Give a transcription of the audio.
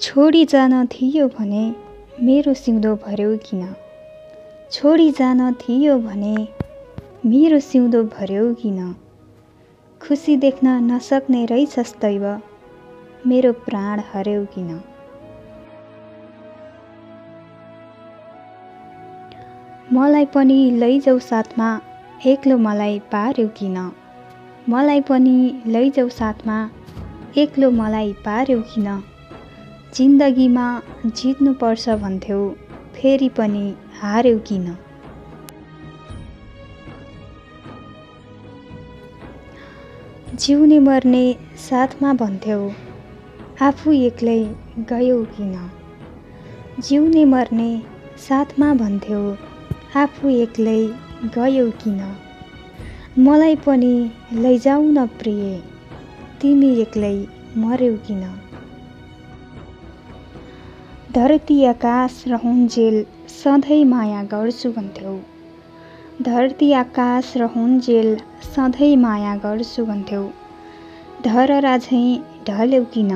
छोडी जान थियो भने मेरो सिउँदो भर्यौ किन? छोडी जान थियो भने मेरो सिउँदो भर्यौ किन? खुसी देख्न नसक्ने रहेछस् दैव मेरो प्राण हर्यौ किन? मलाई पनि लैजाऊ साथमा एक्लो मलाई पार्यौ किन? मलाई पनि लैजाऊ साथमा एक्लो मलाई पार्यौ किन? जिन्दगीमा जित्नुपर्छ भन्थ्यौ फेरि पनि हार्यौ किन? जिउने मर्ने साथमा भन्थ्यौ आफू एक्लै गयौ किन? जिउने मर्ने साथमा भन्थ्यौ आफू एक्लै गयौ किन? मलाई पनि लैजाऊ न प्रिय तिमी एक्लै मर्यौ किन? धरती आकाश रहन्जेल सधैँ माया गर्छु भन्थ्यौ। धरती आकाश रहन्जेल सधैँ माया गर्छु भन्थ्यौ। धरहरा झैँ ढल्यौ किन?